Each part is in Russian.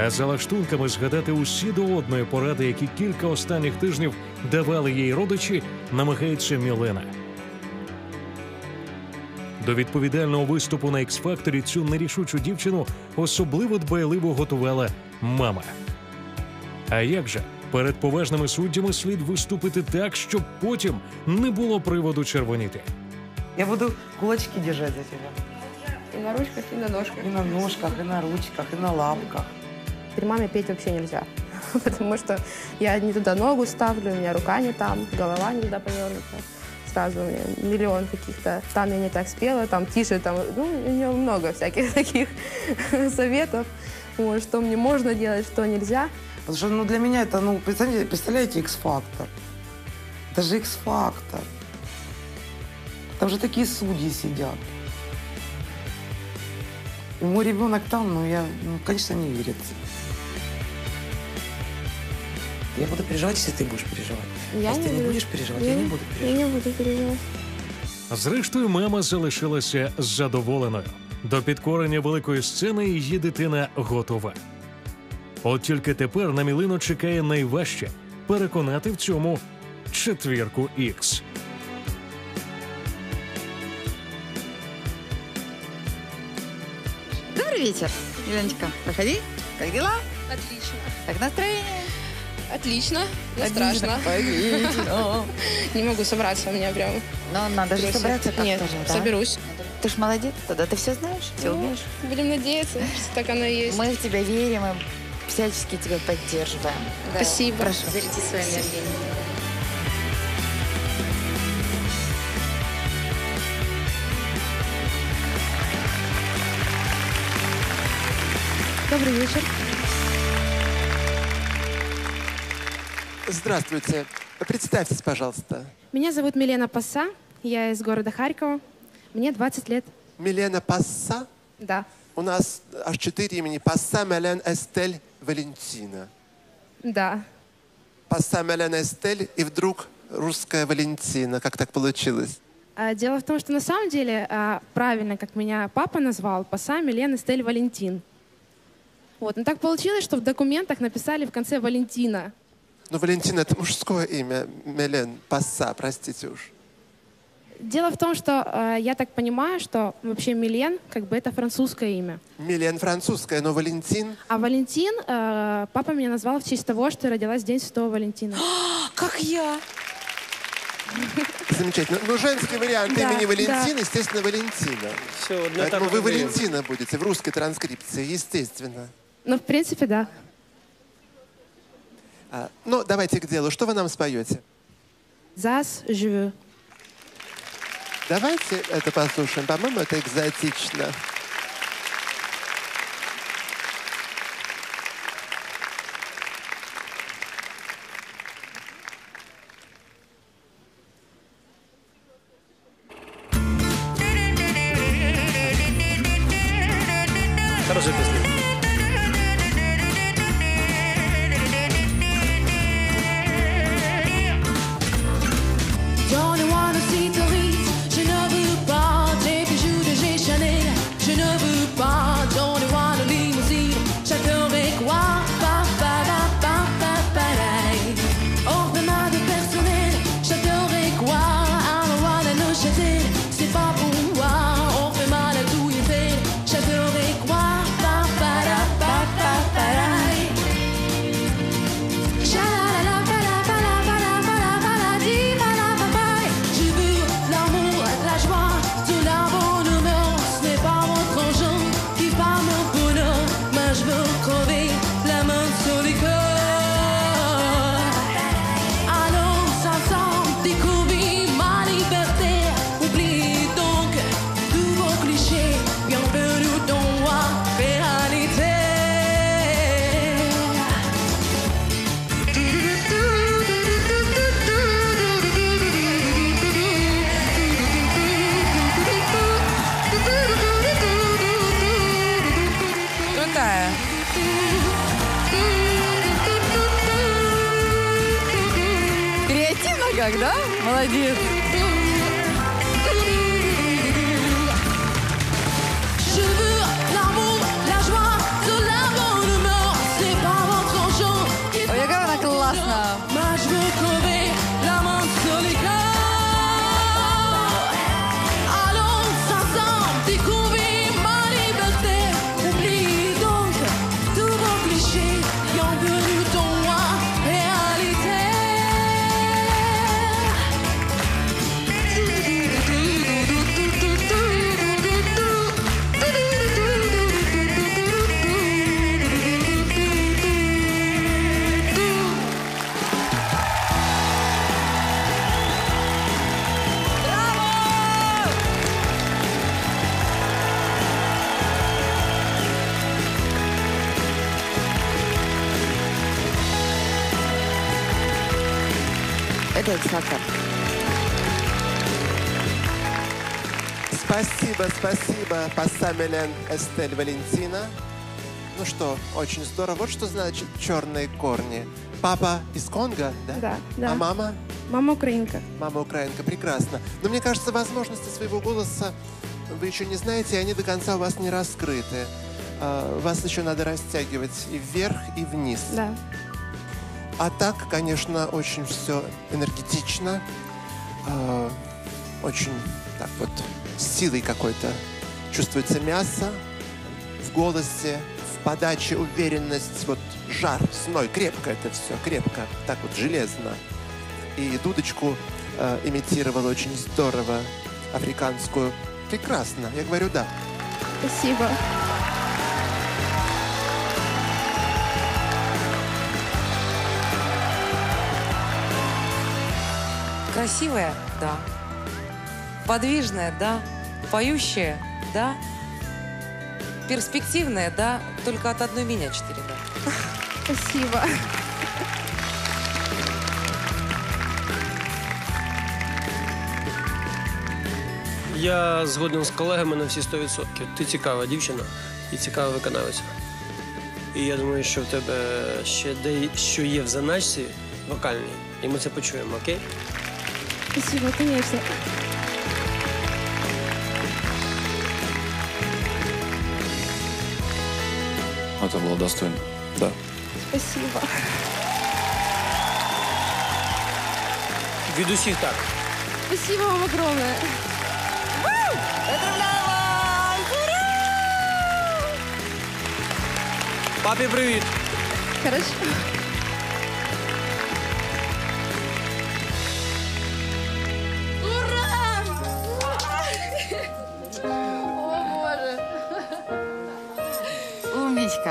а за лаштунками згадати усі до одної поради, які кілька останніх тижнів давали їй родичі, намагається Мілена. До відповідального виступу на X-Factor цю нерішучу дівчину особливо дбайливо готувала мама. А як же перед поважними суддями слід виступити так, щоб потім не було приводу червоніти? Я буду кулачки держать за тебя. И на ручках, и на ножках. И на ножках, и на ручках, и на лапках. При маме петь вообще нельзя. Потому что я не туда ногу ставлю, у меня рука не там, голова не туда повернута. Сразу у миллион каких-то. Там я не так спела, там тише, там, ну, у нее много всяких таких советов. Вот, что мне можно делать, что нельзя. Потому что ну, для меня это, ну, представляете, представляете X-фактор? Это X-фактор. Там же такие судьи сидят. И мой ребенок там, ну, я, ну, конечно, не верится. Я буду переживать, если ты будешь переживать. Я если ты не буду- будешь переживать, я, не буду Я переживать. не буду переживать. Зрештою, мама залишилася задоволеною. До підкорення великої сцени її дитина готова. От тільки тепер на Мілину чекає найважче переконати в цьому четвірку Ікс. Добрый вечер, Леночка. Проходи. Как дела? Отлично. Как настроение? Отлично. Но Отлично. страшно. Отлично. Не могу собраться, у меня прям... Ну, надо же трусит. собраться как-то Нет, же, да? соберусь. Ты ж молодец, тогда ты все знаешь, все Ну, умеешь. Будем надеяться, что так оно и есть. Мы в тебя верим и всячески тебя поддерживаем. Спасибо. Прошу. Берите свою энергию. Добрый вечер. Здравствуйте. Представьтесь, пожалуйста. Меня зовут Милена Паса. Я из города Харькова. Мне 20 лет. Милена Пасса. Да. У нас аж четыре имени. Пасса, Мелен, Эстель, Валентина. Да. Пасса, Мелен, Эстель, и вдруг русская Валентина. Как так получилось? А, Дело в том, что на самом деле а, правильно, как меня папа назвал, Паса Милен Эстель Валентин. Вот. Но так получилось, что в документах написали в конце Валентина. Ну, Валентина, это мужское имя. Мелен, Пасса, простите уж. Дело в том, что а, я так понимаю, что вообще Милен, как бы это французское имя. Милен французское, но Валентин... А Валентин а, папа меня назвал в честь того, что я родилась в день Святого Валентина. Как я. Замечательно. Ну, женский вариант Да, имени Валентин, да. естественно, Валентина. Все, Поэтому вы Валентина будете в русской транскрипции, естественно. Ну, в принципе, да. А, ну, давайте к делу. Что вы нам споете? Зас живу. Давайте это послушаем. По-моему, это экзотично. Молодец. Это X-фактор. Спасибо, спасибо, Пассамелен Эстель Валентина. Ну что, очень здорово. Вот что значит черные корни. Папа из Конго, да? Да, да. А мама? Мама украинка. Мама украинка, прекрасно. Но мне кажется, возможности своего голоса вы еще не знаете, и они до конца у вас не раскрыты. А, Вас еще надо растягивать и вверх, и вниз. Да. А так, конечно, очень все энергетично, э, очень так вот силой какой-то. Чувствуется мясо в голосе, в подаче уверенность, вот жар, сной, крепко это все, крепко, так вот железно. И дудочку э, имитировал очень здорово, африканскую. Прекрасно, я говорю да. Спасибо. Красивая? Да. Подвижная? Да. Поющая? Да. Перспективная? Да. Только от одной меня четыре да. Спасибо. Я згоден з колегами на всі 100%. Ти цікава дівчина і цікава виконавиця. І я думаю, що в тебе ще дещо є в заначці вокальній, і ми це почуємо, окей? Спасибо, конечно. Это было достойно. Да. Спасибо. Від усіх так. Спасибо вам огромное. Папі, привіт! Хорошо.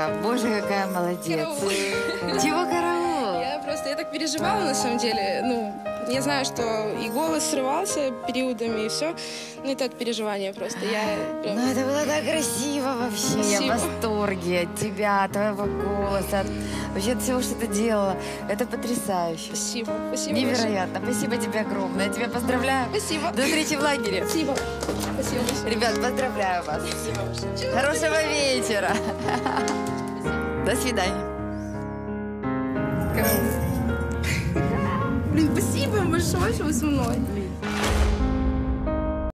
Умничка. Боже, какая молодец. Чего караул? Я просто, я так переживала на самом деле. Ну, я знаю, что и голос срывался периодами, и все. Ну, это от переживания просто. Я прям... Ну, это было так красиво вообще. Я Спасибо. в восторге от тебя, от твоего голоса, от вообще от всего, что ты делала. Это потрясающе. Спасибо, спасибо Невероятно. Спасибо тебе огромное. Я тебя поздравляю. Спасибо. До встречи в лагере. Спасибо. Спасибо большое. Ребят, поздравляю вас. Спасибо большое. Хорошего вечера. До свидания. Блин, спасибо большое, что вы со мной.